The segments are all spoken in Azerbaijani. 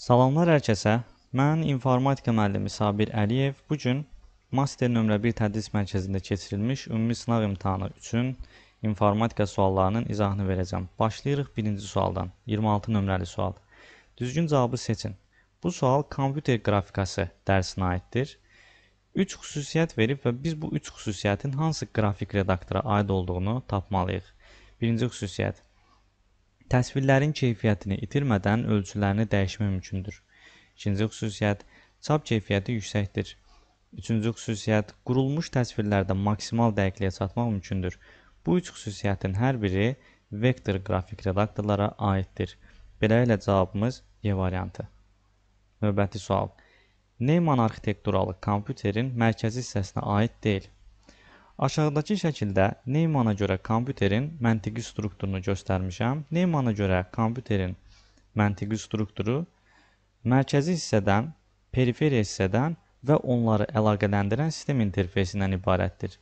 Salamlar hər kəsə. Mən informatika müəllimi Sabir Əliyev bu gün master nömrə 1 tədris mərkəzində keçirilmiş ümumi sınaq imtahanı üçün informatika suallarının izahını verəcəm. Başlayırıq birinci sualdan. 26 nömrəli sual. Düzgün cavabı seçin. Bu sual kompüter qrafikası dərsinə aiddir. 3 xüsusiyyət verib və biz bu 3 xüsusiyyətin hansı qrafik redaktora aid olduğunu tapmalıyıq. Birinci xüsusiyyət Təsvirlərin keyfiyyətini itirmədən ölçülərini dəyişmək mümkündür. İkinci xüsusiyyət, çap keyfiyyəti yüksəkdir. Üçüncü xüsusiyyət, qurulmuş təsvirlərdə maksimal dəqiqliyə çatmaq mümkündür. Bu üç xüsusiyyətin hər biri vektor qrafik redaktorlara aiddir. Beləliklə cavabımız E variantı. Növbəti sual. Neyman arxitekturalı kompüterin mərkəzi hissəsinə aid deyil. Aşağıdakı şəkildə Neymana görə kompüterin məntiqi strukturunu göstərmişəm. Neymana görə kompüterin məntiqi strukturu mərkəzi hissədən, periferiya hissədən və onları əlaqələndirən sistem interfeysindən ibarətdir.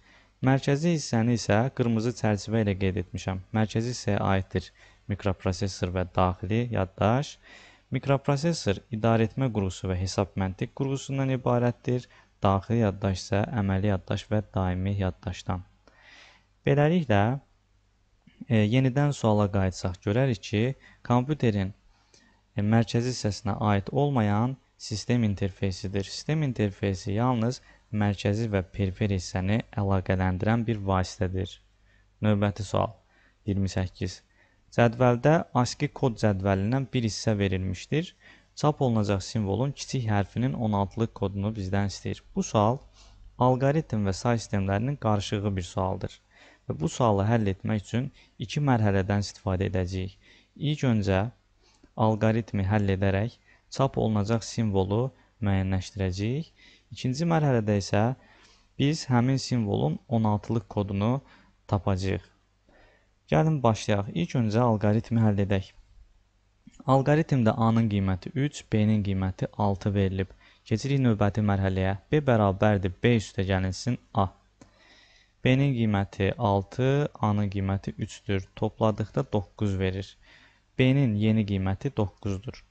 Mərkəzi hissəni isə qırmızı çərçivə ilə qeyd etmişəm. Mərkəzi hissəyə aiddir mikroprosesor və daxili yaddaş. Mikroprosesor idarəetmə qurğusu və hesab məntiq qurğusundan ibarətdir daxili yaddaş isə əməli yaddaş və daimi yaddaşdan. Beləliklə, e, yenidən suala qayıtsaq görərik ki, kompüterin e, mərkəzi hissəsinə aid olmayan sistem interfeysidir. Sistem interfeysi yalnız mərkəzi və periferi hissəni əlaqələndirən bir vasitədir. Növbəti sual 28. Cədvəldə ASCII kod cədvəlindən bir hissə verilmişdir. Çap olunacaq simvolun kiçik hərfinin 16-lıq kodunu bizdən istəyir. Bu sual alqoritm və say sistemlərinin qarışığı bir sualdır. Və bu sualı həll etmək üçün iki mərhələdən istifadə edəcəyik. İlk öncə alqoritmi həll edərək çap olunacaq simvolu müəyyənləşdirəcəyik. İkinci mərhələdə isə biz həmin simvolun 16-lıq kodunu tapacağıq. Gəlin başlayaq. İlk öncə alqoritmi həll edək. Alqoritmdə A-nın qiyməti 3, B-nin qiyməti 6 verilib. Keçirik növbəti mərhələyə. B bərabərdir B üstə gəlinsin A. B-nin qiyməti 6, A-nın qiyməti 3-dür. Topladıqda 9 verir. B-nin yeni qiyməti 9-dur.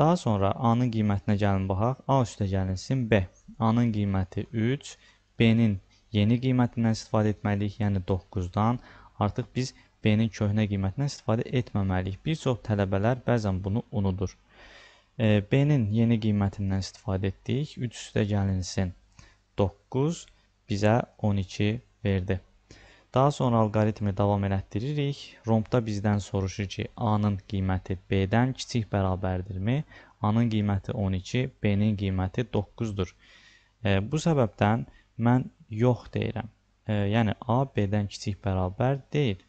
Daha sonra A-nın qiymətinə gəlin baxaq. A üstə gəlinsin B. A-nın qiyməti 3, B-nin yeni qiymətindən istifadə etməliyik, yəni 9-dan. Artıq biz B-nin köhnə qiymətindən istifadə etməməliyik. Bir çox tələbələr bəzən bunu unudur. E, B-nin yeni qiymətindən istifadə etdik. 3 üstə gəlinsin 9 bizə 12 verdi. Daha sonra alqoritmi davam elətdiririk. Rompda bizdən soruşur ki, A-nın qiyməti B-dən kiçik bərabərdirmi? A-nın qiyməti 12, B-nin qiyməti 9-dur. E, bu səbəbdən mən yox deyirəm. E, yəni A B-dən kiçik bərabər deyil.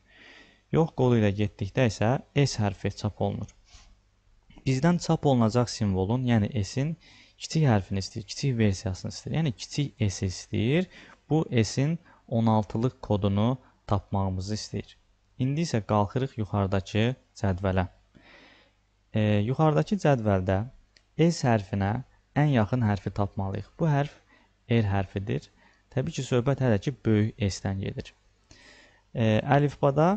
Yox qolu ilə getdikdə isə S hərfi çap olunur. Bizdən çap olunacaq simvolun, yəni S-in kiçik hərfini istəyir, kiçik versiyasını istəyir. Yəni kiçik S istəyir. Bu S-in 16-lıq kodunu tapmağımızı istəyir. İndi isə qalxırıq yuxarıdakı cədvələ. E, yuxarıdakı cədvəldə S hərfinə ən yaxın hərfi tapmalıyıq. Bu hərf R hərfidir. Təbii ki, söhbət hələ ki, böyük S-dən gedir. E, əlifbada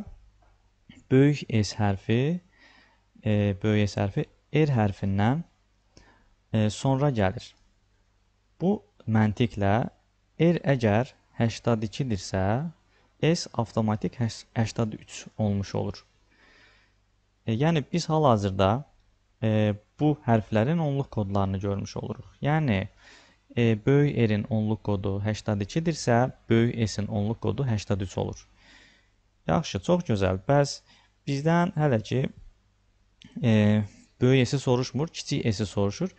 böyük S hərfi, e, böyük S hərfi R hərfindən e, sonra gəlir. Bu məntiqlə R əgər 82-dirsə, S avtomatik 83 olmuş olur. E, yəni biz hal-hazırda e, bu hərflərin onluq kodlarını görmüş oluruq. Yəni e, böyük R-in onluq kodu 82-dirsə, böyük S-in onluq kodu 83 olur. Yaxşı, çox gözəl. Bəs Bizdən hələ ki e, böyük S-i soruşmur, kiçik S-i soruşur.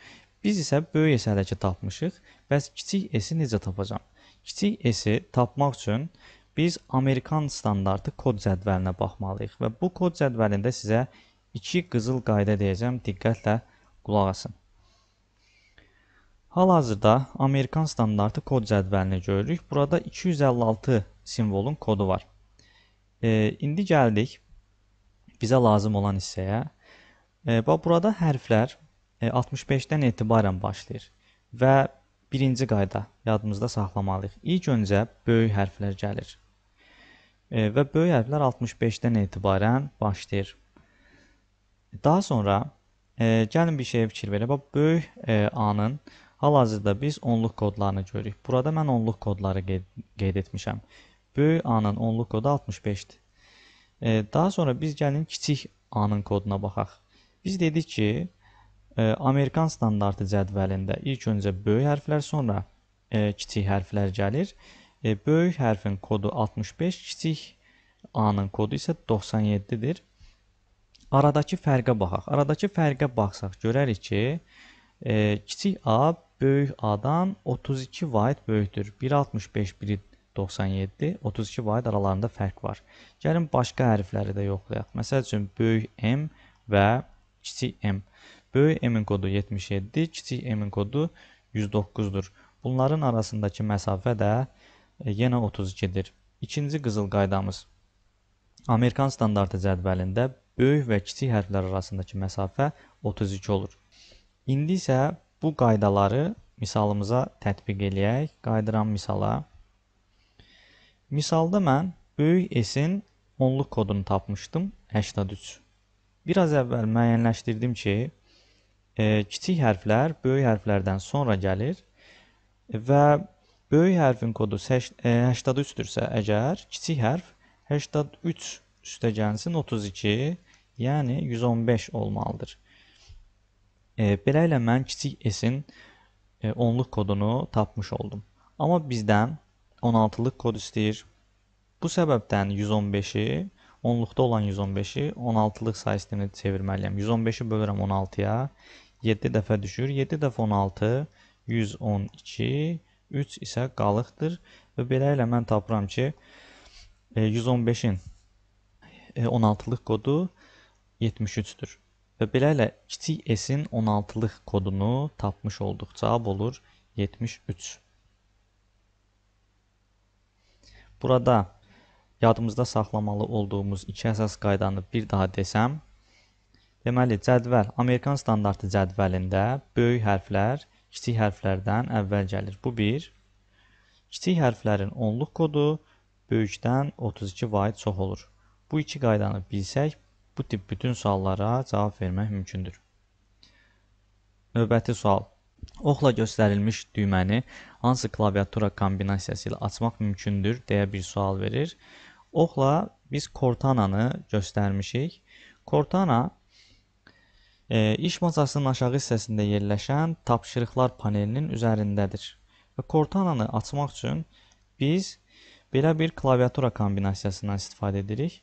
Biz isə böyük S-i hələ ki tapmışıq. Bəs kiçik S-i necə tapacam? Kiçik S-i tapmaq üçün biz Amerikan standartı kod cədvəlinə baxmalıyıq və bu kod cədvəlində sizə iki qızıl qayda deyəcəm. Diqqətlə qulaq asın. Hal-hazırda Amerikan standartı kod cədvəlini görürük. Burada 256 simvolun kodu var. E, indi gəldik bizə lazım olan hissəyə. E, bax burada hərflər e, 65-dən etibarən başlayır və birinci qayda yadımızda saxlamalıyıq. İlk öncə böyük hərflər gəlir. E, və böyük hərflər 65-dən etibarən başlayır. Daha sonra E, gəlin bir şeyə fikir verək. Bax, böyük e, A-nın hal-hazırda biz onluq kodlarını görürük. Burada mən onluq kodları qeyd, qeyd etmişəm. Böyük A-nın onluq kodu 65-dir. E, daha sonra biz gəlin kiçik A-nın koduna baxaq. Biz dedik ki, e, Amerikan standartı cədvəlində ilk öncə böyük hərflər, sonra e, kiçik hərflər gəlir. E, böyük hərfin kodu 65, kiçik A-nın kodu isə 97-dir. Aradakı fərqə baxaq. Aradakı fərqə baxsaq görərik ki, e, kiçik A böyük A-dan 32 vayt böyükdür. 1.65, 1.97, 32 vayt aralarında fərq var. Gəlin başqa hərfləri də yoxlayaq. Məsəl üçün böyük M və kiçik M. Böyük M-in kodu 77, kiçik M-in kodu 109-dur. Bunların arasındakı məsafə də e, yenə 32-dir. İkinci qızıl qaydamız. Amerikan standartı cədvəlində böyük və kiçik hərflər arasındakı məsafə 32 olur. İndi isə bu qaydaları misalımıza tətbiq eləyək. Qaydıram misala. Misalda mən böyük S-in onluq kodunu tapmışdım 83. Biraz əvvəl müəyyənləşdirdim ki, e, kiçik hərflər böyük hərflərdən sonra gəlir və böyük hərfin kodu 83-dürsə e, əgər kiçik hərf 83 üstə gəlsin 32 yəni 115 olmalıdır. E, beləliklə mən kiçik s-in e, onluq kodunu tapmış oldum. Amma bizdən 16-lıq kod istəyir. Bu səbəbdən 115-i, onluqda olan 115-i 16-lıq say sisteminə çevirməliyəm. 115-i bölürəm 16-ya, 7 dəfə düşür. 7 dəfə 16 112, 3 isə qalıqdır və beləliklə mən tapıram ki, 115-in e, 16-lıq kodu 73-dür. Və beləliklə kiçik s-in 16-lıq kodunu tapmış olduq. Cavab olur 73. Burada yadımızda saxlamalı olduğumuz iki əsas qaydanı bir daha desəm, deməli cədvəl Amerikan standartı cədvəlində böyük hərflər kiçik hərflərdən əvvəl gəlir. Bu bir. Kiçik hərflərin onluq kodu böyükdən 32 vahid çox olur. Bu iki qaydanı bilsək, Bu tip bütün suallara cavab vermək mümkündür. Növbəti sual. Oxla göstərilmiş düyməni hansı klaviatura kombinasiyası ilə açmaq mümkündür deyə bir sual verir. Oxla biz Cortana'nı göstərmişik. Cortana e, iş masasının aşağı hissəsində yerləşən tapşırıqlar panelinin üzərindədir. Və Cortana'nı açmaq üçün biz belə bir klaviatura kombinasiyasından istifadə edirik.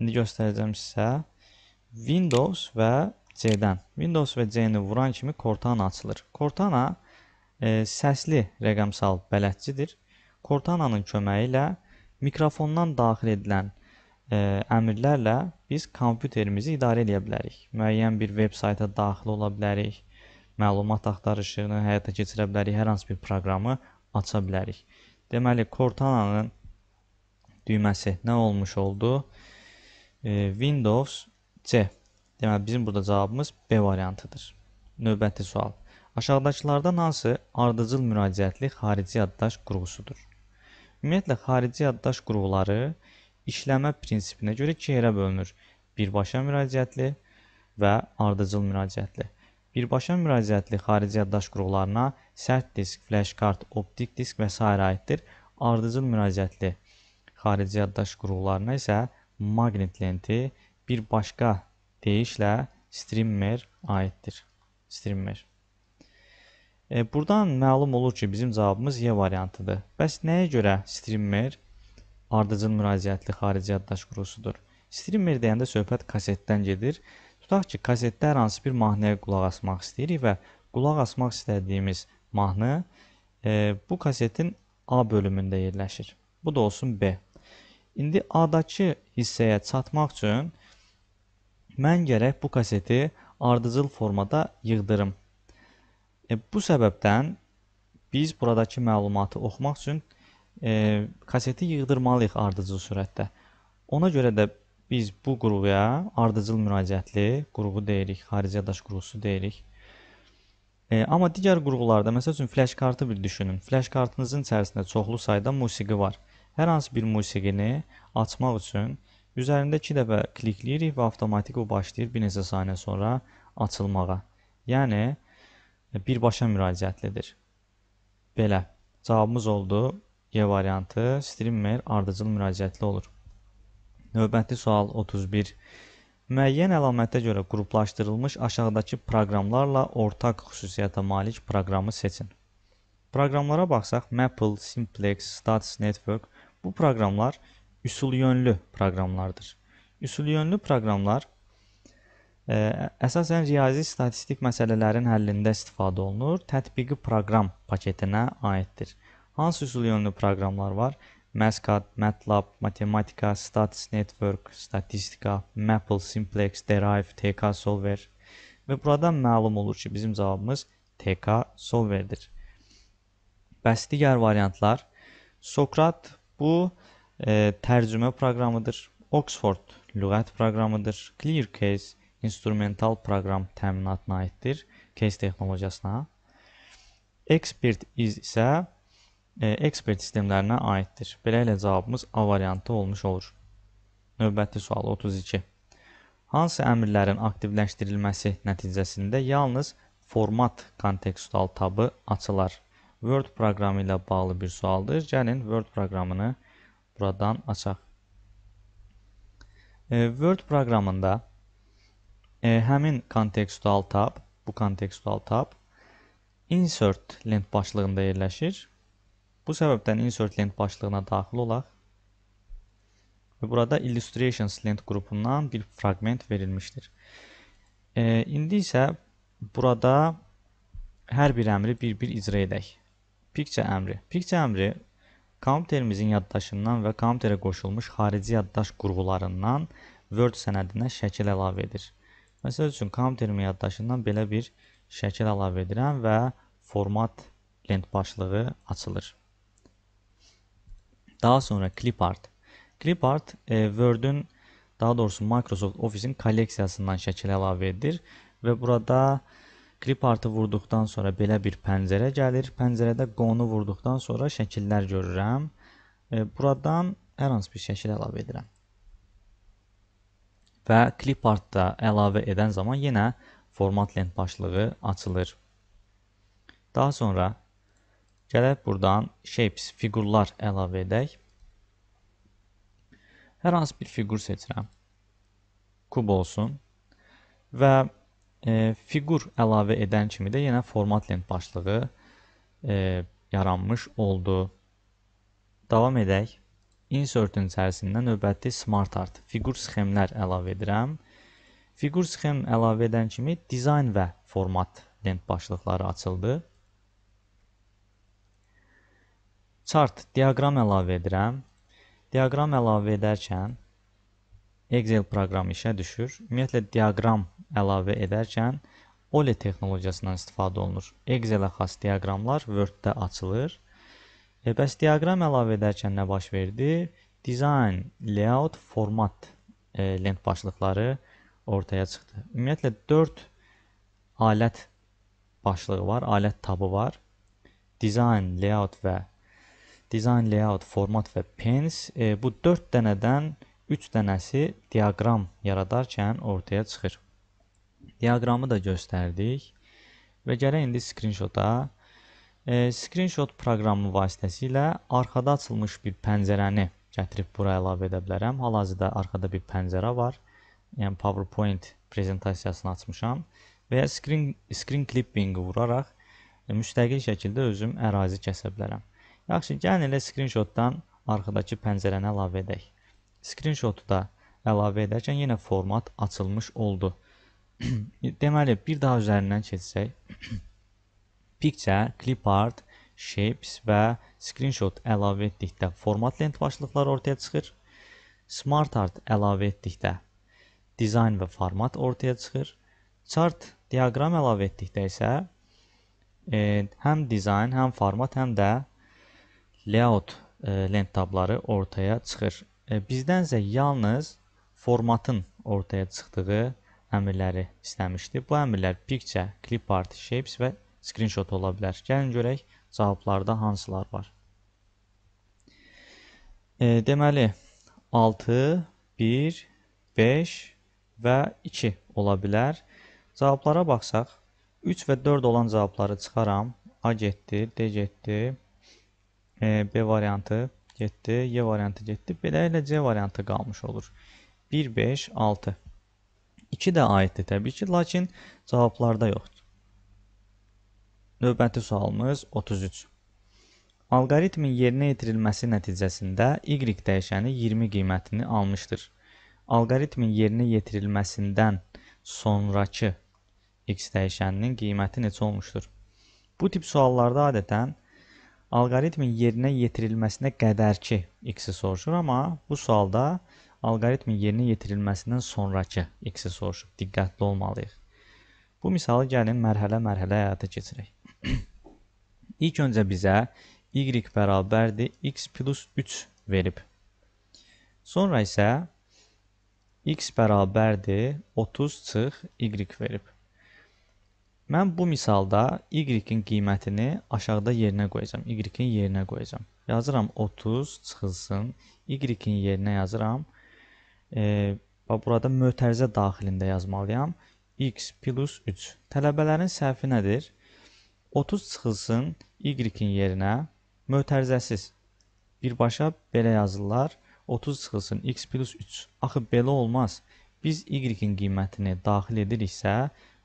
İndi göstərəcəm sizə Windows və C-dən. Windows və C-ni vuran kimi Cortana açılır. Cortana e, səsli rəqəmsal bələdçidir. Cortana-nın köməyi ilə mikrofondan daxil edilən e, əmrlərlə biz kompüterimizi idarə edə bilərik. Müəyyən bir veb sayta daxil ola bilərik. Məlumat axtarışını həyata keçirə bilərik. Hər hansı bir proqramı aça bilərik. Deməli, Cortana-nın düyməsi nə olmuş oldu? e, Windows C. Deməli bizim burada cavabımız B variantıdır. Növbəti sual. Aşağıdakılardan hansı ardıcıl müraciətli xarici yaddaş qurğusudur? Ümumiyyətlə xarici yaddaş qurğuları işləmə prinsipinə görə iki yerə bölünür. Birbaşa müraciətli və ardıcıl müraciətli. Birbaşa müraciətli xarici yaddaş qurğularına sərt disk, flash kart, optik disk və s. aiddir. Ardıcıl müraciətli xarici yaddaş qurğularına isə maqnit lenti bir başqa deyişlə streamer aiddir. Streamer. E, buradan məlum olur ki, bizim cavabımız Y variantıdır. Bəs nəyə görə streamer ardıcıl müraciətli xarici yaddaş qurğusudur? Streamer deyəndə söhbət kasetdən gedir. Tutaq ki, kasetdə hər hansı bir mahnıya qulaq asmaq istəyirik və qulaq asmaq istədiyimiz mahnı e, bu kasetin A bölümündə yerləşir. Bu da olsun B. İndi A-dakı hissəyə çatmaq üçün mən gərək bu kaseti ardıcıl formada yığdırım. E, bu səbəbdən biz buradakı məlumatı oxumaq üçün e, kaseti yığdırmalıyıq ardıcıl sürətdə. Ona görə də biz bu qurğuya ardıcıl müraciətli qurğu deyirik, xarici yaddaş qurğusu deyirik. E, amma digər qurğularda, məsəl üçün flash kartı bir düşünün. Flash kartınızın içərisində çoxlu sayda musiqi var. Hər hansı bir musiqini açmaq üçün üzərində 2 dəfə klikləyirik və avtomatik o başlayır bir neçə saniyə sonra açılmağa. Yəni birbaşa müraciətlidir. Belə. Cavabımız oldu. Y variantı streamer ardıcıl müraciətli olur. Növbəti sual 31. Müəyyən əlamətə görə qruplaşdırılmış aşağıdakı proqramlarla ortaq xüsusiyyətə malik proqramı seçin. Proqramlara baxsaq, Maple, Simplex, Stats Network bu proqramlar üsulyönlü proqramlardır. Üsulyönlü proqramlar əsasən riyazi statistik məsələlərin həllində istifadə olunur. Tətbiqi proqram paketinə aiddir. Hansı üsulyönlü proqramlar var? Mascot, MATLAB, Matematika, Stats Network, Statistika, Maple, Simplex, Derive, TK Solver. Və buradan məlum olur ki, bizim cavabımız TK Solverdir. Bəs digər variantlar Sokrat bu e, tərcümə proqramıdır. Oxford lüğət proqramıdır. Clearcase instrumental proqram təminatına aiddir. Case texnologiyasına. Expert is isə e, ekspert sistemlərinə aiddir. Beləliklə cavabımız A variantı olmuş olur. Növbəti sual 32. Hansı əmrlərin aktivləşdirilməsi nəticəsində yalnız format kontekstual tabı açılar? Word proqramı ilə bağlı bir sualdır. Gəlin Word proqramını buradan açaq. E, Word proqramında həmin kontekstual tab, bu kontekstual tab insert lent başlığında yerləşir bu səbəbdən insert lent başlığına daxil olaq və burada illustrations lent qrupundan bir fraqment verilmişdir. E, indi isə burada hər bir əmri bir-bir icra edək. Picture əmri. Picture əmri kompüterimizin yaddaşından və kompüterə qoşulmuş xarici yaddaş qurğularından Word sənədinə şəkil əlavə edir. Məsəl üçün kompüterimin yaddaşından belə bir şəkil əlavə edirəm və format lent başlığı açılır. Daha sonra clipart. Clipart e, Word-ün daha doğrusu Microsoft Office-in kolleksiyasından şəkil əlavə edir və burada clipartı vurduqdan sonra belə bir pəncərə gəlir. Pəncərədə qonu vurduqdan sonra şəkillər görürəm. E, buradan hər hansı bir şəkil əlavə edirəm. Və clipartda əlavə edən zaman yenə format lent başlığı açılır. Daha sonra Gələk buradan shapes, fiqurlar əlavə edək. Hər hansı bir fiqur seçirəm. Kub olsun. Və e, fiqur əlavə edən kimi də yenə format lent başlığı e, yaranmış oldu. Davam edək. Insert-ün içərisində növbəti Smart Art, fiqur sxemlər əlavə edirəm. Fiqur sxem əlavə edən kimi dizayn və format lent başlıqları açıldı. Chart diaqram əlavə edirəm. Diaqram əlavə edərkən Excel proqramı işə düşür. Ümumiyyətlə diaqram əlavə edərkən OLE texnologiyasından istifadə olunur. Excel-ə xas diaqramlar Word-də açılır. E, bəs diaqram əlavə edərkən nə baş verdi? Design, layout, format e, lent başlıqları ortaya çıxdı. Ümumiyyətlə 4 alət başlığı var, alət tabı var. Design, layout və Design Layout, Format və Pens e, bu 4 dənədən 3 dənəsi diaqram yaradarkən ortaya çıxır. Diaqramı da göstərdik və gələk indi screenshota. Screenshot proqramı vasitəsilə arxada açılmış bir pəncərəni gətirib bura əlavə edə bilərəm. Hal-hazırda arxada bir pəncərə var. Yəni PowerPoint prezentasiyasını açmışam və ya screen, screen clipping vuraraq müstəqil şəkildə özüm ərazi kəsə bilərəm. Yaxşı, gəlin elə screenshotdan arxadakı pəncərəni əlavə edək. Screenshotu da əlavə edərkən yenə format açılmış oldu. Deməli, bir daha üzərindən keçsək. Picture, clipart, shapes və screenshot əlavə etdikdə format lent başlıqları ortaya çıxır. Smart art əlavə etdikdə dizayn və format ortaya çıxır. Chart diaqram əlavə etdikdə isə e, həm dizayn, həm format, həm də layout e, lent tabları ortaya çıxır. E, bizdənsə yalnız formatın ortaya çıxdığı əmrləri istəmişdi. Bu əmrlər picture, clipart, shapes və screenshot ola bilər. Gəlin görək cavablarda hansılar var. E, deməli 6, 1, 5 və 2 ola bilər. Cavablara baxsaq, 3 və 4 olan cavabları çıxaram. A getdi, D getdi, e, B variantı getdi, Y variantı getdi. Beləliklə C variantı qalmış olur. 1, 5, 6. 2 də aiddir təbii ki, lakin cavablarda yoxdur. Növbəti sualımız 33. Alqoritmin yerinə yetirilməsi nəticəsində y dəyişəni 20 qiymətini almışdır. Alqoritmin yerinə yetirilməsindən sonrakı x dəyişəninin qiyməti neçə olmuşdur? Bu tip suallarda adətən alqoritmin yerinə yetirilməsinə qədərki x-i soruşur, amma bu sualda alqoritmin yerinə yetirilməsindən sonrakı x-i soruşub. Diqqətli olmalıyıq. Bu misalı gəlin mərhələ-mərhələ həyata keçirək. İlk öncə bizə y bərabərdir x plus 3 verib. Sonra isə x bərabərdir 30 çıx y verib. Mən bu misalda y-in qiymətini aşağıda yerinə qoyacağam. y-in yerinə qoyacağam. Yazıram 30 çıxılsın. y-in yerinə yazıram. E, burada mötərizə daxilində yazmalıyam. x plus 3. Tələbələrin səhvi nədir? 30 çıxılsın y-in yerinə Mötərizəsiz. Birbaşa belə yazırlar. 30 çıxılsın x plus 3. Axı belə olmaz. Biz y-in qiymətini daxil ediriksə,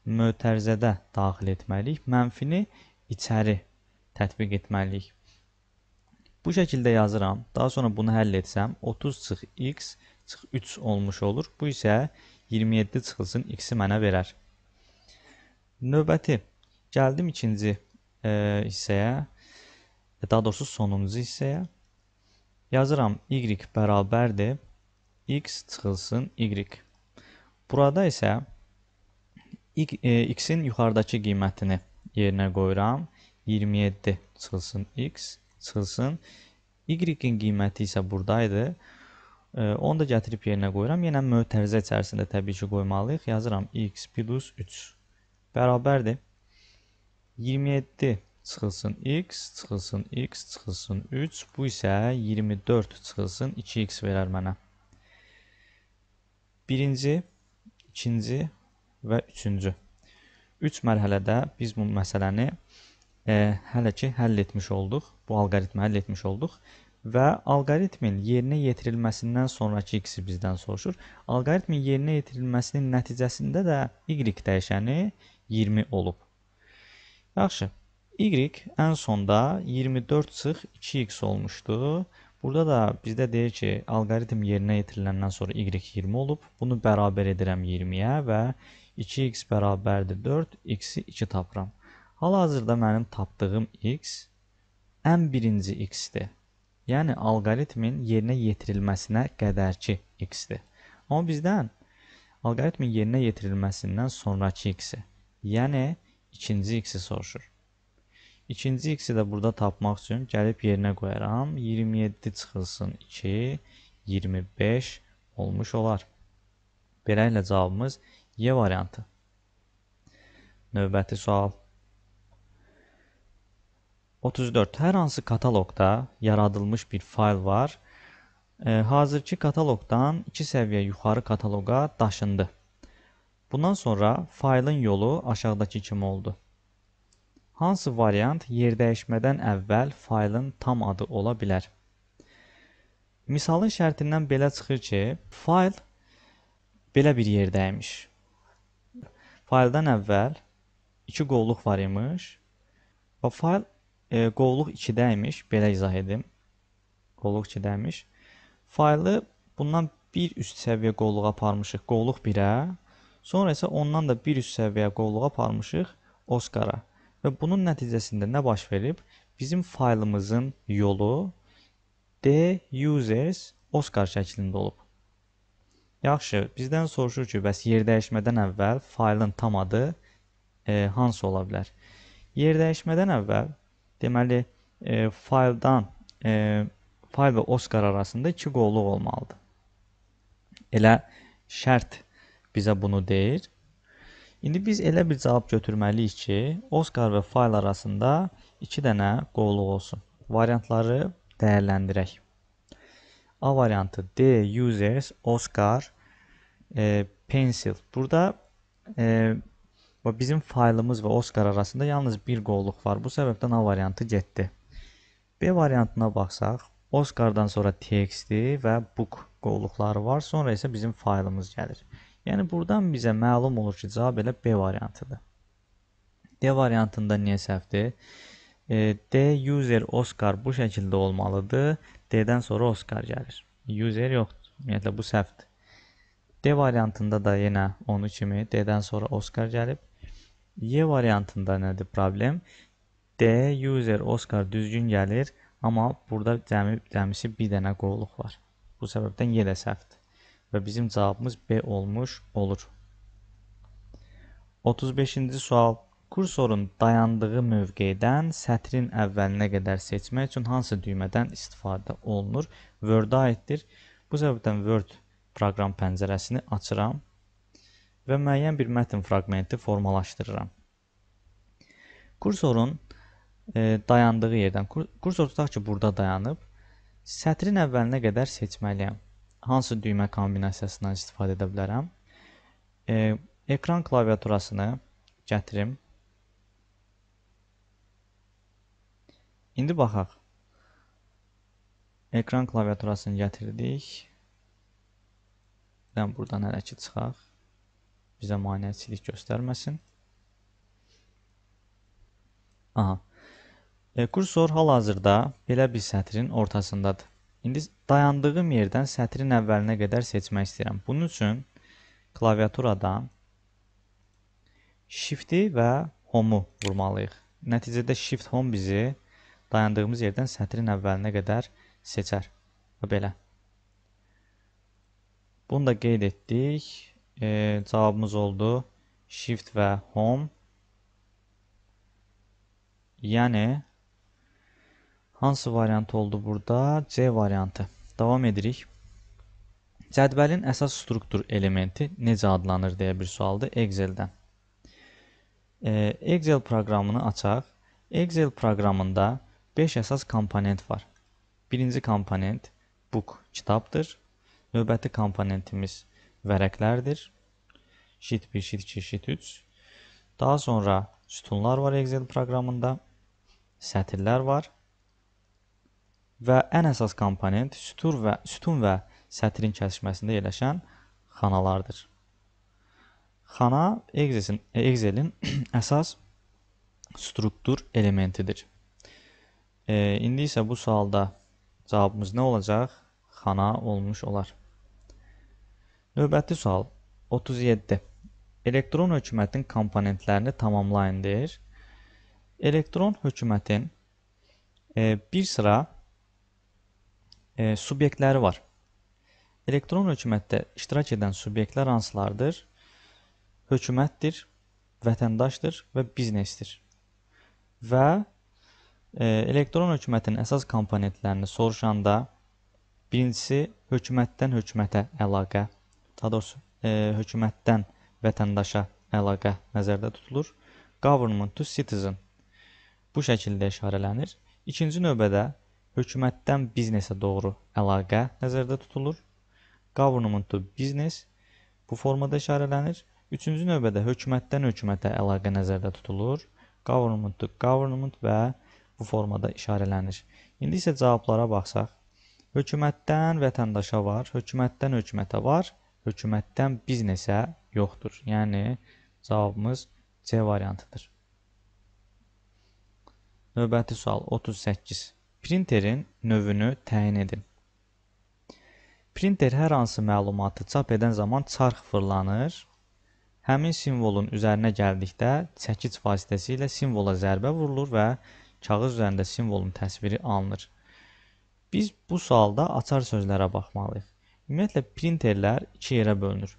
mötərizədə daxil etməliyik. Mənfini içəri tətbiq etməliyik. Bu şəkildə yazıram. Daha sonra bunu həll etsəm, 30 çıx x çıx 3 olmuş olur. Bu isə 27 çıxılsın x-i mənə verər. Növbəti. Gəldim ikinci e, hissəyə daha doğrusu sonuncu hissəyə yazıram y bərabərdir x çıxılsın y. Burada isə e, x-in yuxarıdakı qiymətini yerinə qoyuram. 27 çıxılsın x çıxılsın. Y-in qiyməti isə buradaydı. E, onu da gətirib yerinə qoyuram. Yenə mötərizə içərisində təbii ki qoymalıyıq. Yazıram x plus 3 bərabərdir. 27 çıxılsın x, çıxılsın x, çıxılsın 3. Bu isə 24 çıxılsın 2x verər mənə. Birinci, ikinci və üçüncü. Üç mərhələdə biz bu məsələni e, hələ ki həll etmiş olduq. Bu alqoritmi həll etmiş olduq və alqoritmin yerinə yetirilməsindən sonrakı x-i bizdən soruşur. Alqoritmin yerinə yetirilməsinin nəticəsində də y dəyişəni 20 olub. Yaxşı, Y ən sonda 24 çıx 2x olmuşdu. Burada da bizdə deyir ki, alqoritm yerinə yetiriləndən sonra y 20 olub. Bunu bərabər edirəm 20-yə və 2x bərabərdir 4, x-i 2 tapıram. Hal-hazırda mənim tapdığım x ən birinci x-dir. Yəni alqoritmin yerinə yetirilməsinə qədərki x-dir. Amma bizdən alqoritmin yerinə yetirilməsindən sonrakı x-i, yəni ikinci x-i soruşur. İkinci x-i də burada tapmaq üçün gəlib yerinə qoyaram. 27 çıxılsın 2, 25 olmuş olar. Beləliklə cavabımız Y variantı. Növbəti sual. 34. Hər hansı kataloqda yaradılmış bir fayl var. E, hazırki kataloqdan 2 səviyyə yuxarı kataloqa daşındı. Bundan sonra faylın yolu aşağıdakı kimi oldu. Hansı variant yerdəyişmədən əvvəl faylın tam adı ola bilər? Misalın şərtindən belə çıxır ki, fayl belə bir yerdəymiş. Fayldan əvvəl iki qovluq var imiş və fayl e, qovluq 2-də imiş, belə izah edim. Qovluq 2-də imiş. Faylı bundan bir üst səviyyə qovluğa aparmışıq, qovluq 1-ə. Sonra isə ondan da bir üst səviyyə qovluğa aparmışıq Oscara. Və bunun nəticəsində nə baş verib? Bizim faylımızın yolu D users Oscar şəklində olub. Yaxşı, bizdən soruşur ki, bəs yer dəyişmədən əvvəl faylın tam adı e, hansı ola bilər? Yer dəyişmədən əvvəl deməli e, fayldan e, fayl və Oscar arasında iki qovluq olmalıdır. Elə şərt bizə bunu deyir. İndi biz elə bir cavab götürməliyik ki, Oscar və fayl arasında 2 dənə qovluq olsun. Variantları dəyərləndirək. A variantı D users Oscar e, pencil. Burada e, bizim faylımız və Oscar arasında yalnız bir qovluq var. Bu səbəbdən A variantı getdi. B variantına baxsaq, Oscardan sonra TXT və book qovluqları var. Sonra isə bizim faylımız gəlir. Yəni buradan bizə məlum olur ki, cavab elə B variantıdır. D variantında niyə səhvdir? E, D user Oscar bu şəkildə olmalıdır. D-dən sonra Oscar gəlir. User yoxdur. Ümumiyyətlə bu səhvdir. D variantında da yenə onu kimi D-dən sonra Oscar gəlib. Y variantında nədir problem? D user Oscar düzgün gəlir, amma burada cəmi cəmisi bir dənə qovluq var. Bu səbəbdən Y də səhvdir. Və bizim cavabımız B olmuş olur. 35-ci sual. Kursorun dayandığı mövqedən sətrin əvvəlinə qədər seçmək üçün hansı düymədən istifadə olunur? Word-a aiddir. Bu səbəbdən Word proqram pəncərəsini açıram və müəyyən bir mətn fraqmenti formalaşdırıram. Kursorun e, dayandığı yerdən, kur, kursor tutaq ki, burada dayanıb, sətrin əvvəlinə qədər seçməliyəm. Hansı düymə kombinasiyasından istifadə edə bilərəm? E, ekran klaviaturasını gətirim. İndi baxaq. Ekran klaviaturasını gətirdik. Dən buradan hələ ki çıxaq bizə maneəçilik göstərməsin. Aha. E, kursor hal-hazırda belə bir sətrin ortasındadır. İndi dayandığım yerdən sətrin əvvəlinə qədər seçmək istəyirəm. Bunun üçün klaviaturadan Shift-i və Home-u vurmalıyıq. Nəticədə Shift Home bizi dayandığımız yerdən sətrin əvvəlinə qədər seçər. Və belə. Bunu da qeyd etdik e, cavabımız oldu Shift və Home. Yəni hansı variant oldu burada? C variantı. Davam edirik. Cədvəlin əsas struktur elementi necə adlanır deyə bir sualdır Excel-dən. E, Excel proqramını açaq. Excel proqramında 5 əsas komponent var. Birinci komponent book kitabdır. Növbəti komponentimiz vərəqlərdir. Sheet 1, Sheet 2, Sheet 3. Daha sonra sütunlar var Excel proqramında. Sətirlər var. Və ən əsas komponent sütur və sütun və sətrin kəsişməsində yerləşən xanalardır. Xana Excel-in Excel əsas struktur elementidir. E, indi isə bu sualda cavabımız nə olacaq? Xana olmuş olar. Növbəti sual 37. Elektron hökumətin komponentlərini tamamlayın deyir. Elektron hökumətin e, bir sıra e, subyektləri var. Elektron hökumətdə iştirak edən subyektlər hansılardır? Hökumətdir, vətəndaşdır və biznesdir. Və e, elektron hökumətin əsas komponentlərini soruşanda birincisi hökumətdən hökumətə əlaqə daha doğrusu e, hökumətdən vətəndaşa əlaqə nəzərdə tutulur. Government to citizen bu şəkildə işarələnir. İkinci növbədə hökumətdən biznesə doğru əlaqə nəzərdə tutulur. Government to business bu formada işarələnir. Üçüncü növbədə hökumətdən hökumətə əlaqə nəzərdə tutulur. Government to government və bu formada işarələnir. İndi isə cavablara baxsaq, hökumətdən vətəndaşa var, hökumətdən hökumətə var hökumətdən biznesə yoxdur. Yəni cavabımız C variantıdır. Növbəti sual 38. Printerin növünü təyin edin. Printer hər hansı məlumatı çap edən zaman çarx fırlanır. Həmin simvolun üzərinə gəldikdə çəkic vasitəsilə simvola zərbə vurulur və kağız üzərində simvolun təsviri alınır. Biz bu sualda açar sözlərə baxmalıyıq. Ümumiyyətlə printerlər iki yerə bölünür.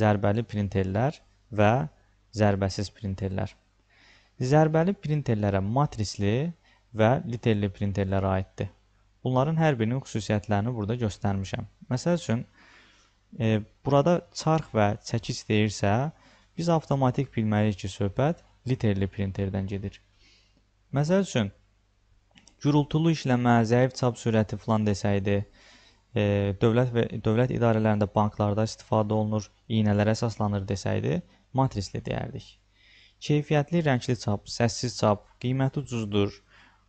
Zərbəli printerlər və zərbəsiz printerlər. Zərbəli printerlərə matrisli və literli printerlər aiddir. Bunların hər birinin xüsusiyyətlərini burada göstərmişəm. Məsəl üçün, e, burada çarx və çəkic deyirsə, biz avtomatik bilməliyik ki, söhbət literli printerdən gedir. Məsəl üçün, gürültülü işləmə, zəif çap sürəti filan desəydi, e, dövlət və dövlət idarələrində, banklarda istifadə olunur, iynələrə əsaslanır desəydi, matrisli deyərdik. Keyfiyyətli rəngli çap, səssiz çap, qiyməti ucuzdur,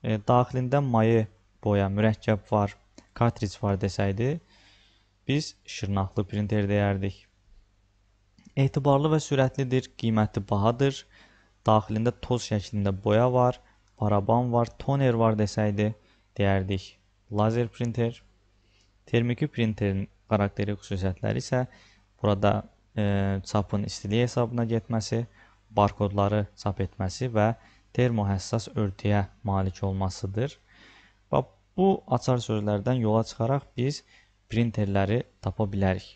e, daxilində maye boya, mürəkkəb var, kartric var desəydi, biz şırnaqlı printer deyərdik. Etibarlı və sürətlidir, qiyməti bahadır, daxilində toz şəklində boya var, paraban var, toner var desəydi, deyərdik lazer printer. Termiki printerin xarakteri xüsusiyyətləri isə burada e, çapın istilik hesabına getməsi, barkodları çap etməsi və termohəssas örtüyə malik olmasıdır. Və bu açar sözlərdən yola çıxaraq biz printerləri tapa bilərik.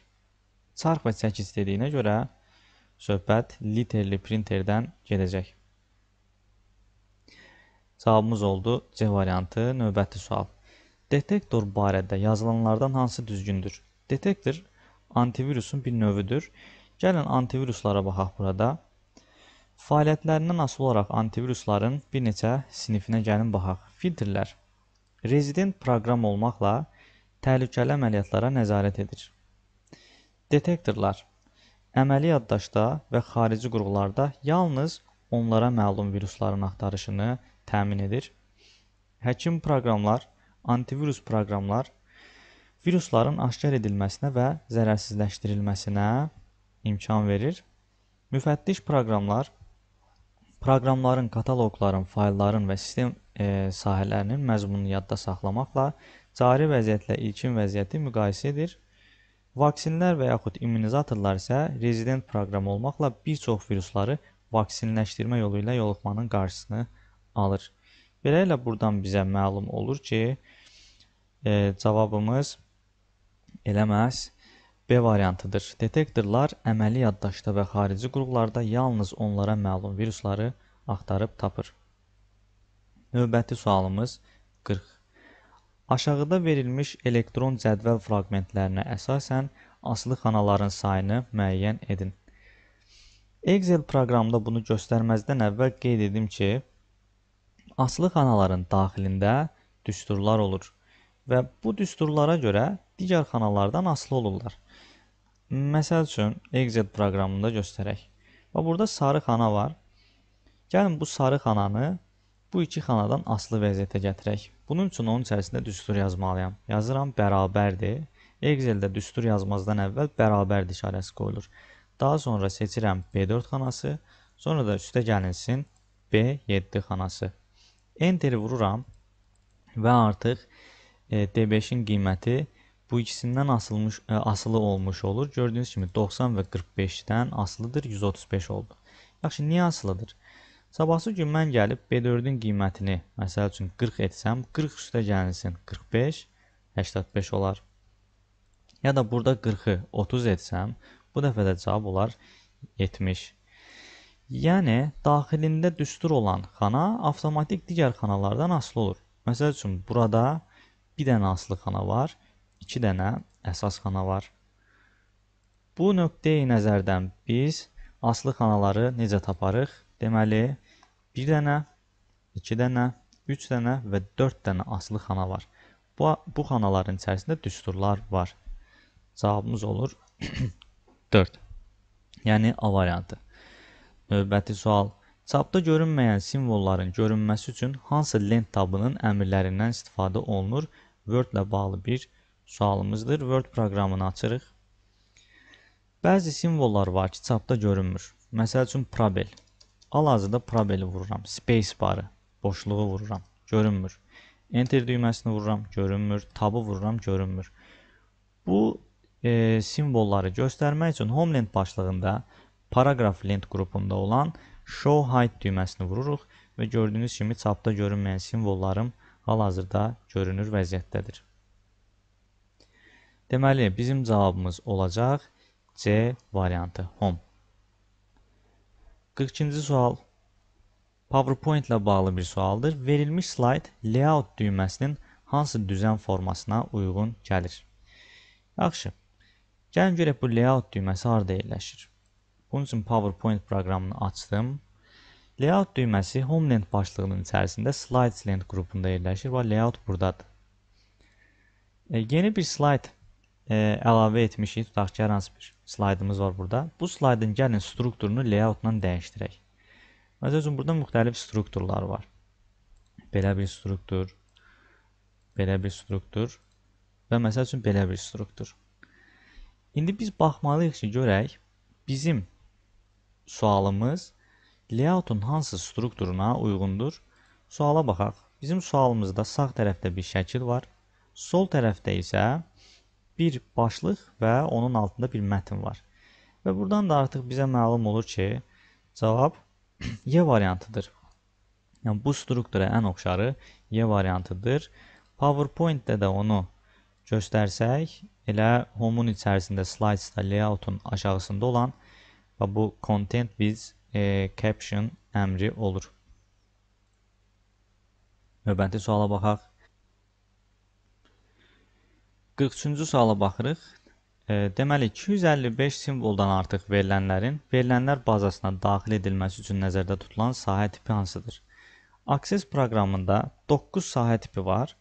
Çarx və çəkic dediyinə görə söhbət literli printerdən gedəcək. Cavabımız oldu C variantı. Növbəti sual. Detektor barədə yazılanlardan hansı düzgündür? Detektor antivirusun bir növüdür. Gəlin antiviruslara baxaq burada. Fəaliyyətlərindən asılı olaraq antivirusların bir neçə sinifinə gəlin baxaq. Filtrlər rezident proqram olmaqla təhlükəli əməliyyatlara nəzarət edir. Detektorlar əməli yaddaşda və xarici qurğularda yalnız onlara məlum virusların axtarışını təmin edir. Həkim proqramlar, antivirus proqramlar virusların aşkar edilməsinə və zərərsizləşdirilməsinə imkan verir. Müfəttiş proqramlar proqramların, kataloqların, faylların və sistem e, sahələrinin məzmununu yadda saxlamaqla cari vəziyyətlə ilkin vəziyyəti müqayisə edir. Vaksinlər və yaxud immunizatorlar isə rezident proqram olmaqla bir çox virusları vaksinləşdirmə yolu ilə yoluxmanın qarşısını alır. Beləliklə buradan bizə məlum olur ki, e, cavabımız eləməz B variantıdır. Detektorlar əməli yaddaşda və xarici qurğularda yalnız onlara məlum virusları axtarıb tapır. Növbəti sualımız 40. Aşağıda verilmiş elektron cədvəl fraqmentlərinə əsasən asılı xanaların sayını müəyyən edin. Excel proqramında bunu göstərməzdən əvvəl qeyd edim ki, asılı xanaların daxilində düsturlar olur və bu düsturlara görə digər xanalardan asılı olurlar. Məsəl üçün, Excel proqramında göstərək. Və burada sarı xana var. Gəlin bu sarı xananı bu iki xanadan asılı vəziyyətə gətirək. Bunun üçün onun içərisində düstur yazmalıyam. Yazıram bərabərdir. Excel-də düstur yazmazdan əvvəl bərabərdir işarəsi qoyulur. Daha sonra seçirəm B4 xanası, sonra da üstə gəlinsin B7 xanası. Enter vururam və artıq e, D5-in qiyməti bu ikisindən asılmış ə, e, asılı olmuş olur. Gördüyünüz kimi 90 və 45-dən asılıdır, 135 oldu. Yaxşı, niyə asılıdır? Sabahsı gün mən gəlib B4-ün qiymətini, məsəl üçün 40 etsəm, 40 üstə gəlinsin 45, 85 olar. Ya da burada 40-ı 30 etsəm, bu dəfə də cavab olar 70. Yəni, daxilində düstur olan xana avtomatik digər xanalardan asılı olur. Məsəl üçün, burada bir dənə asılı xana var. 2 dənə əsas xana var. Bu nöqteyi nəzərdən biz aslı xanaları necə taparıq? Deməli, 1 dənə, 2 dənə, 3 dənə və 4 dənə aslı xana var. Bu, bu xanaların içərisində düsturlar var. Cavabımız olur 4. Yəni A variantı. Növbəti sual. Çapda görünməyən simvolların görünməsi üçün hansı lent tabının əmrlərindən istifadə olunur? Word ilə bağlı bir sualımızdır. Word proqramını açırıq. Bəzi simvollar var ki, çapda görünmür. Məsəl üçün probel. Hal-hazırda probeli vururam. Space barı, boşluğu vururam. Görünmür. Enter düyməsini vururam, görünmür. Tabı vururam, görünmür. Bu e, simvolları göstərmək üçün Homeland başlığında paragraf lent qrupunda olan Show Height düyməsini vururuq və gördüyünüz kimi çapda görünməyən simvollarım hal-hazırda görünür vəziyyətdədir. Deməli, bizim cavabımız olacaq C variantı, home. 42-ci sual PowerPoint ilə bağlı bir sualdır. Verilmiş slayd layout düyməsinin hansı düzən formasına uyğun gəlir? Yaxşı. Gəlin görək bu layout düyməsi harda yerləşir. Bunun üçün PowerPoint proqramını açdım. Layout düyməsi HomeLand başlığının içərisində Slides Land qrupunda yerləşir və layout buradadır. E, yeni bir slayd e, əlavə etmişik. Tutaq ki, hər hansı bir slaydımız var burada. Bu slaydın gəlin strukturunu layoutla dəyişdirək. Məsəl üçün burada müxtəlif strukturlar var. Belə bir struktur, belə bir struktur və məsəl üçün belə bir struktur. İndi biz baxmalıyıq ki, görək bizim sualımız layoutun hansı strukturuna uyğundur? Suala baxaq. Bizim sualımızda sağ tərəfdə bir şəkil var. Sol tərəfdə isə bir başlıq və onun altında bir mətn var. Və buradan da artıq bizə məlum olur ki, cavab Y variantıdır. Yəni bu struktura ən oxşarı Y variantıdır. PowerPoint-də də onu göstərsək, elə home-un içərisində slides-da layout-un aşağısında olan və bu content with e, caption əmri olur. Növbəti suala baxaq. 43-cü suala baxırıq. E, deməli 255 simvoldan artıq verilənlərin verilənlər bazasına daxil edilməsi üçün nəzərdə tutulan sahə tipi hansıdır? Access proqramında 9 sahə tipi var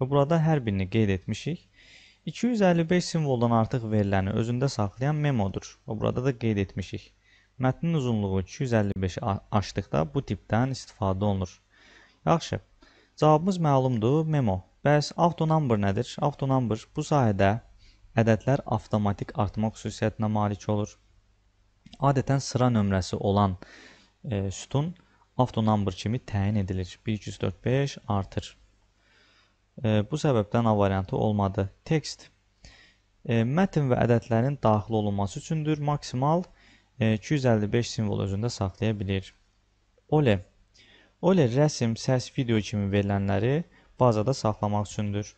və burada hər birini qeyd etmişik. 255 simvoldan artıq veriləni özündə saxlayan memodur və burada da qeyd etmişik. Mətnin uzunluğu 255-i aşdıqda bu tipdən istifadə olunur. Yaxşı, cavabımız məlumdur, memo. Bəs autonumber nədir? Autonumber bu sahədə ədədlər avtomatik artmaq xüsusiyyətinə malik olur. Adətən sıra nömrəsi olan e, sütun autonumber kimi təyin edilir. 1245 artır. E, bu səbəbdən A variantı olmadı. Text e, mətn və ədədlərin daxil olunması üçündür. Maksimal e, 255 simvol özündə saxlaya bilir. Ole Ole rəsm, səs, video kimi verilənləri bazada saxlamaq üçündür.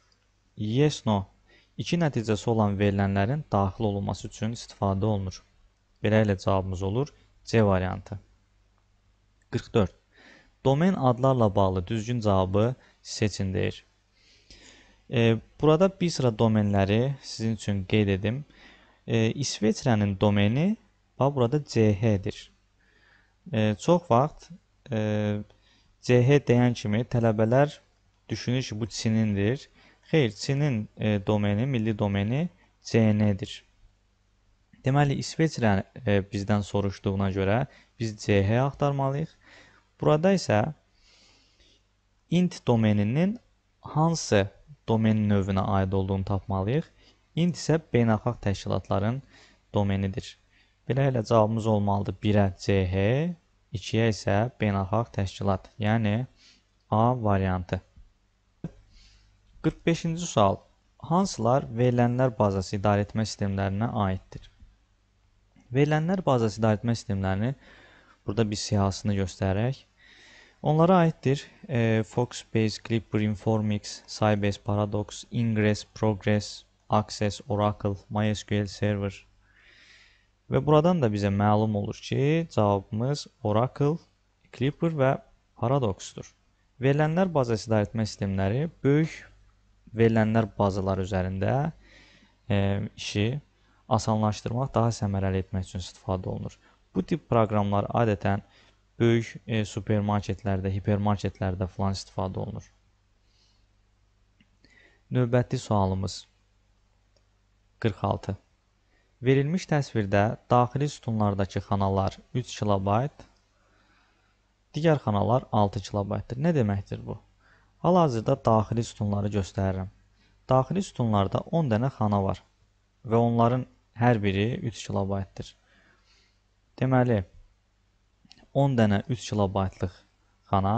Yes, no. İki nəticəsi olan verilənlərin daxil olunması üçün istifadə olunur. Belə ilə cavabımız olur C variantı. 44. Domen adlarla bağlı düzgün cavabı seçin deyir. E, burada bir sıra domenləri sizin üçün qeyd edim. E, İsveçrənin domeni bax burada CH-dir. E, çox vaxt e, CH deyən kimi tələbələr düşünür ki, bu Çinindir. Xeyr, Çinin e, domeni, milli domeni CN-dir. Deməli, İsveçrə e, bizdən soruşduğuna görə biz CH axtarmalıyıq. Burada isə int domeninin hansı domen növünə aid olduğunu tapmalıyıq. Int isə beynəlxalq təşkilatların domenidir. Belə ilə cavabımız olmalıdır 1-ə CH, 2-yə isə beynəlxalq təşkilat, yəni A variantı. 45-ci sual. Hansılar verilənlər bazası idarəetmə sistemlərinə aiddir? Verilənlər bazası idarəetmə sistemlərini burada bir siyahısını göstərək. Onlara aiddir e, Foxbase, Clipper, Informix, Sybase, Paradox, Ingress, Progress, Access, Oracle, MySQL Server. Və buradan da bizə məlum olur ki, cavabımız Oracle, Clipper və Paradox-dur. Verilənlər bazası idarəetmə sistemləri böyük verilənlər bazaları üzərində e, işi asanlaşdırmaq, daha səmərəli etmək üçün istifadə olunur. Bu tip proqramlar adətən böyük e, supermarketlərdə, hipermarketlərdə falan istifadə olunur. Növbəti sualımız 46. Verilmiş təsvirdə daxili sütunlardakı xanalar 3 KB, digər xanalar 6 KB-dir. Nə deməkdir bu? Hal-hazırda daxili sütunları göstərirəm. Daxili sütunlarda 10 dənə xana var və onların hər biri 3 kilobaytdır. Deməli, 10 dənə 3 kilobaytlıq xana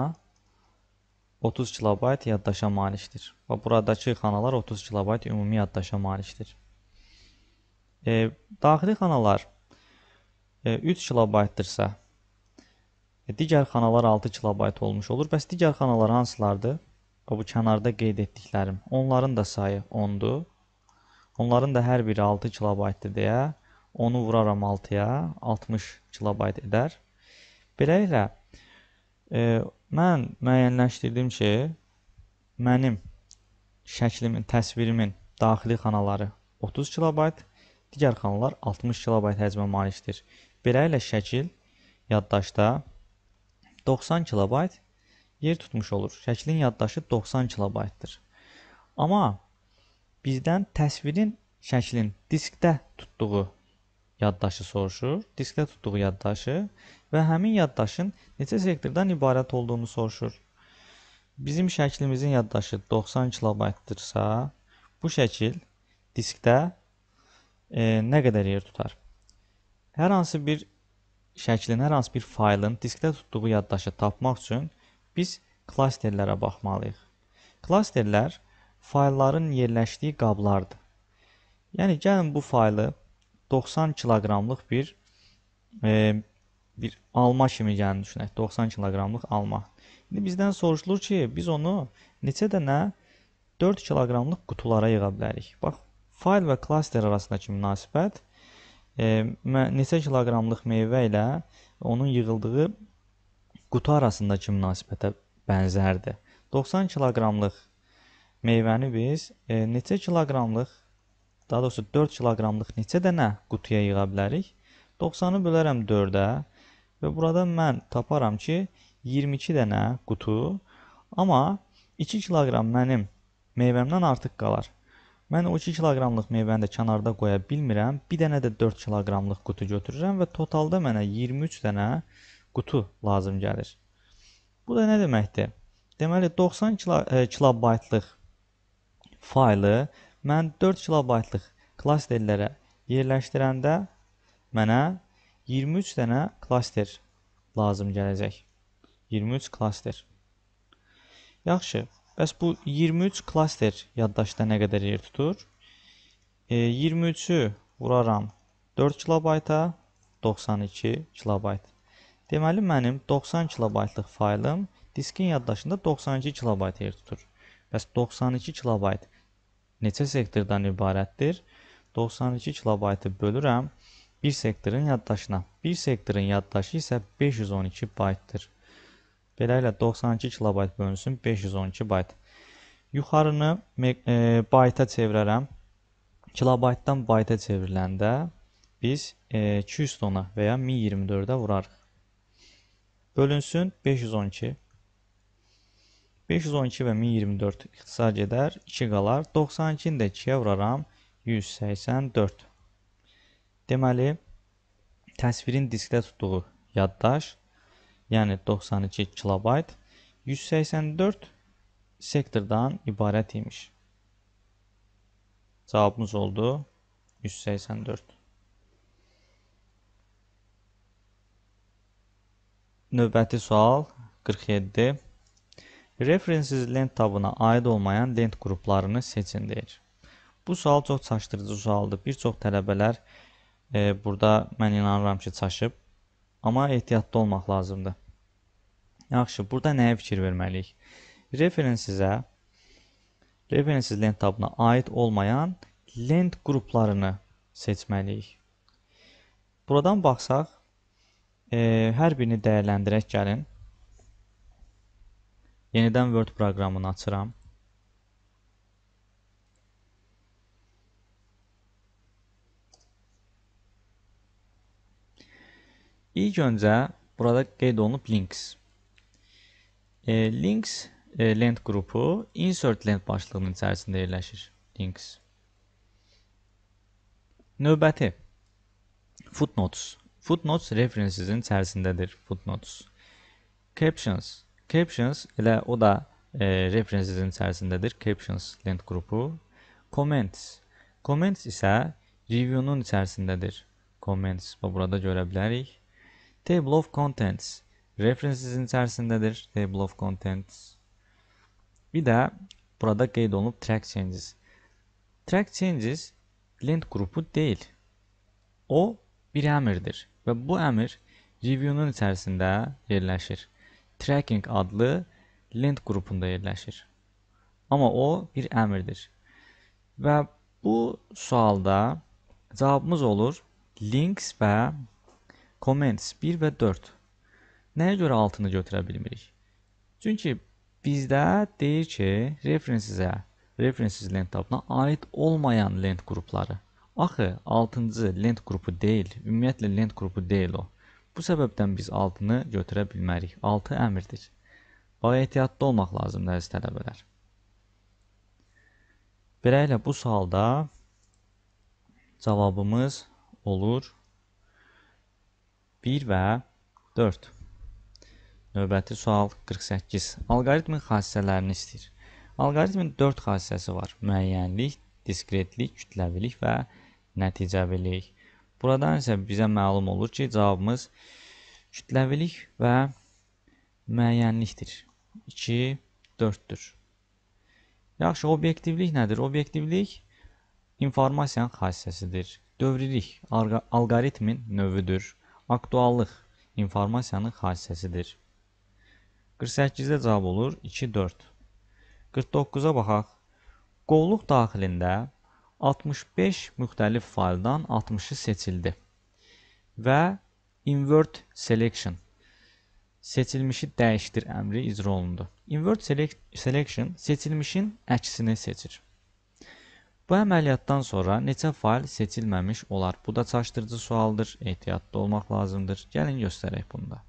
30 kilobayt yaddaşa malikdir. Və buradakı xanalar 30 kilobayt ümumi yaddaşa malikdir. E, daxili xanalar e, 3 kilobaytdırsa, e, digər xanalar 6 kilobayt olmuş olur. Bəs digər xanalar hansılardır? Bu kənarda qeyd etdiklərim. Onların da sayı 10-dur. Onların da hər biri 6 kilobaytdır deyə onu vuraram 6-ya, 60 kilobayt edər. Beləliklə e, mən müəyyənləşdirdim ki, mənim şəklimin, təsvirimin daxili xanaları 30 kilobayt, digər xanalar 60 kilobayt həcmə malikdir. Beləliklə şəkil yaddaşda 90 kilobayt yer tutmuş olur. Şəklin yaddaşı 90 kilobaytdır. Amma bizdən təsvirin şəklin diskdə tutduğu yaddaşı soruşur. Diskdə tutduğu yaddaşı və həmin yaddaşın neçə sektordan ibarət olduğunu soruşur. Bizim şəklimizin yaddaşı 90 kilobaytdırsa, bu şəkil diskdə e, nə qədər yer tutar? Hər hansı bir şəklin, hər hansı bir faylın diskdə tutduğu yaddaşı tapmaq üçün biz klasterlərə baxmalıyıq. Klasterlər faylların yerləşdiyi qablardır. Yəni gəlin bu faylı 90 kiloqramlıq bir e, bir alma kimi gəlin düşünək. 90 kiloqramlıq alma. İndi bizdən soruşulur ki, biz onu neçə dənə 4 kiloqramlıq qutulara yığa bilərik. Bax, fayl və klaster arasındakı münasibət e, neçə kiloqramlıq meyvə ilə onun yığıldığı qutu arasındakı münasibətə bənzərdir. 90 kiloqramlıq meyvəni biz e, neçə kiloqramlıq, daha doğrusu 4 kiloqramlıq neçə dənə qutuya yığa bilərik? 90-ı bölərəm 4-ə və burada mən taparam ki, 22 dənə qutu, amma 2 kiloqram mənim meyvəmdən artıq qalar. Mən o 2 kiloqramlıq meyvəni də kənarda qoya bilmirəm. Bir dənə də 4 kiloqramlıq qutu götürürəm və totalda mənə 23 dənə qutu lazım gəlir. Bu da nə deməkdir? Deməli 90 kilo, e, kilobaytlıq faylı mən 4 kilobaytlıq klasterlərə yerləşdirəndə mənə 23 dənə klaster lazım gələcək. 23 klaster. Yaxşı, bəs bu 23 klaster yaddaşda nə qədər yer tutur? E, 23-ü vuraram 4 kilobayta, 92 kilobayt. Deməli, mənim 90 kilobaytlıq faylım diskin yaddaşında 92 kilobayt yer tutur. Bəs 92 kilobayt neçə sektordan ibarətdir? 92 kilobaytı bölürəm bir sektorun yaddaşına. Bir sektorun yaddaşı isə 512 baytdır. Beləliklə 92 kilobayt bölünsün 512 bayt. Yuxarını e, bayta çevirərəm. Kilobaytdan bayta çevriləndə biz e, 200 tona və ya 1024-ə vurarıq. Bölünsün 512. 512 və 1024 ixtisar gedər, 2 qalar. 92-ni də 2-yə vuraram, 184. Deməli, təsvirin diskdə tutduğu yaddaş, yəni 92 kilobayt 184 sektordan ibarət imiş. Cavabımız oldu 184. Növbəti sual 47. References lent tabına aid olmayan lent qruplarını seçin deyir. Bu sual çox çaşdırıcı sualdır. Bir çox tələbələr e, burada mən inanıram ki, çaşıb. Amma ehtiyatlı olmaq lazımdır. Yaxşı, burada nəyə fikir verməliyik? Referensinizə referensiz lent tabına aid olmayan lent qruplarını seçməliyik. Buradan baxsaq, e, hər birini dəyərləndirək gəlin. Yenidən Word proqramını açıram. İlk öncə burada qeyd olunub links. E, links e, lent qrupu insert lent başlığının içərisində yerləşir. Links. Növbəti footnotes. Footnotes referencesin içərisindədir. Footnotes. Captions. Captions elə o da e, referencesin içərisindədir. Captions lent qrupu. Comments. Comments isə review'nun içərisindədir. Comments. Və burada görə bilərik. Table of Contents references'in içərisindədir. Table of Contents. Bir də burada qeyd olunub track changes. Track changes lent qrupu deyil. O bir əmrdir və bu əmr review'nun içərisində yerləşir. Tracking adlı lent qrupunda yerləşir. Amma o bir əmrdir. Və bu sualda cavabımız olur links və comments 1 və 4. Nəyə görə altını götürə bilmirik? Çünki bizdə deyir ki, referencesə, references lent tabına aid olmayan lent qrupları. Axı 6-cı lent qrupu deyil, ümumiyyətlə lent qrupu deyil o. Bu səbəbdən biz altını götürə bilmərik. 6 əmrdir. Bax ehtiyatlı olmaq lazımdır əziz tələbələr. Beləliklə bu sualda cavabımız olur 1 və 4. Növbəti sual 48. Alqoritmin xassələrini istəyir. Alqoritmin 4 xassəsi var. Müəyyənlik, diskretlik, kütləvilik və nəticəvilik. Buradan isə bizə məlum olur ki, cavabımız kütləvilik və müəyyənlikdir. 2, 4-dür. Yaxşı, obyektivlik nədir? Obyektivlik informasiyanın xassəsidir. Dövrilik alqoritmin növüdür. Aktuallıq informasiyanın xassəsidir. 48-də cavab olur 2, 4. 49-a baxaq. Qovluq daxilində 65 müxtəlif fayldan 60-ı seçildi və invert selection seçilmişi dəyişdir əmri icra olundu. Invert selection seçilmişin əksini seçir. Bu əməliyyatdan sonra neçə fayl seçilməmiş olar? Bu da çaşdırıcı sualdır, ehtiyatlı olmaq lazımdır. Gəlin göstərək bunda.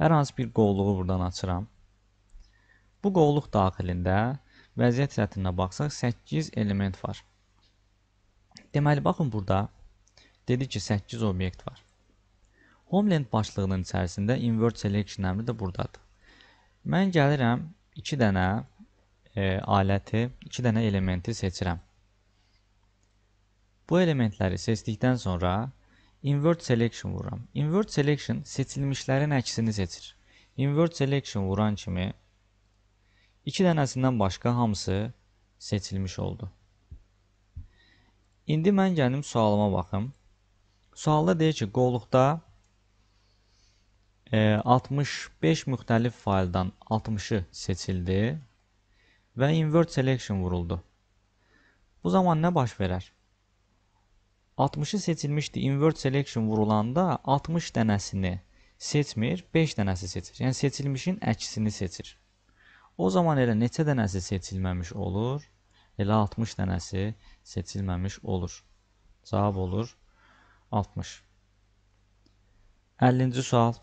Hər hansı bir qovluğu buradan açıram. Bu qovluq daxilində vəziyyət sətrinə baxsaq 8 element var. Deməli, baxın burada dedi ki, 8 obyekt var. Homeland başlığının içərisində invert selection əmri də buradadır. Mən gəlirəm 2 dənə e, aləti, 2 dənə elementi seçirəm. Bu elementləri seçdikdən sonra invert selection vururam. Invert selection seçilmişlərin əksini seçir. Invert selection vuran kimi 2 dənəsindən başqa hamısı seçilmiş oldu. İndi mən gəlim sualıma baxım. Sualda deyir ki, qovluqda 65 müxtəlif fayldan 60-ı seçildi və invert selection vuruldu. Bu zaman nə baş verər? 60-ı seçilmişdi. Invert selection vurulanda 60 dənəsini seçmir, 5 dənəsi seçir. Yəni seçilmişin əksini seçir. O zaman elə neçə dənəsi seçilməmiş olur? Elə 60 dənəsi seçilməmiş olur. Cavab olur 60. 50-ci sual.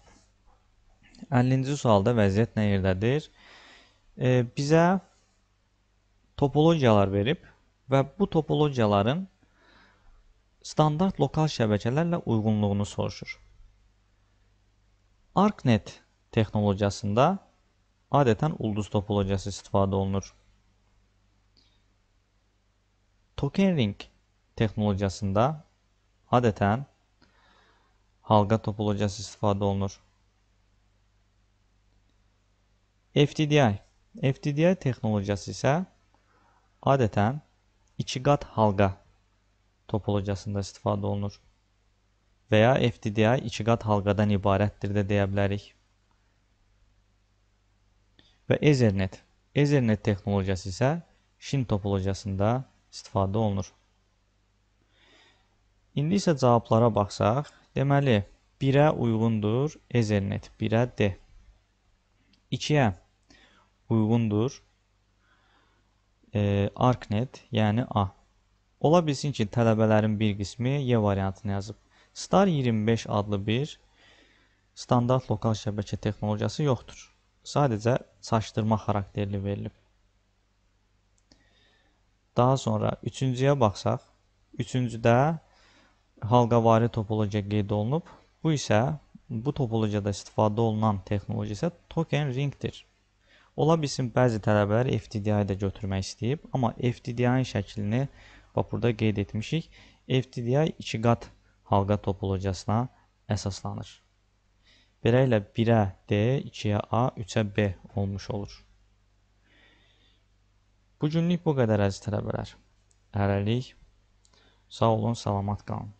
50-ci sualda vəziyyət nə yerdədir? E, bizə topologiyalar verib və bu topologiyaların standart lokal şəbəkələrlə uyğunluğunu soruşur. ArcNet texnologiyasında adətən ulduz topologiyası istifadə olunur. Token ring texnologiyasında adətən halqa topologiyası istifadə olunur. FTDI. FTDI texnologiyası isə adətən iki qat halqa topologiyasında istifadə olunur. Və ya FTDI iki qat halqadan ibarətdir də deyə bilərik. Və Ethernet. Ethernet texnologiyası isə şin topologiyasında istifadə olunur. İndi isə cavablara baxsaq, deməli 1-ə uyğundur Ethernet, 1-ə D. 2-yə uyğundur. E, ArcNet, yəni A. Ola bilsin ki, tələbələrin bir qismi Y variantını yazıb. Star 25 adlı bir standart lokal şəbəkə texnologiyası yoxdur. Sadəcə çaşdırma xarakterli verilib. Daha sonra üçüncüyə baxsaq, üçüncüdə halqavari topologiya qeyd olunub. Bu isə bu topologiyada istifadə olunan texnologiya isə token ringdir. Ola bilsin bəzi tələbələr FTDI də götürmək istəyib, amma FTDI-nin şəklini bax burada qeyd etmişik. FTDI 2 qat halqa topologiyasına əsaslanır. Beləliklə 1-ə D, 2-yə A, 3-ə B olmuş olur. Bu günlük bu qədər əziz tələbələr. Hələlik sağ olun, salamat qalın.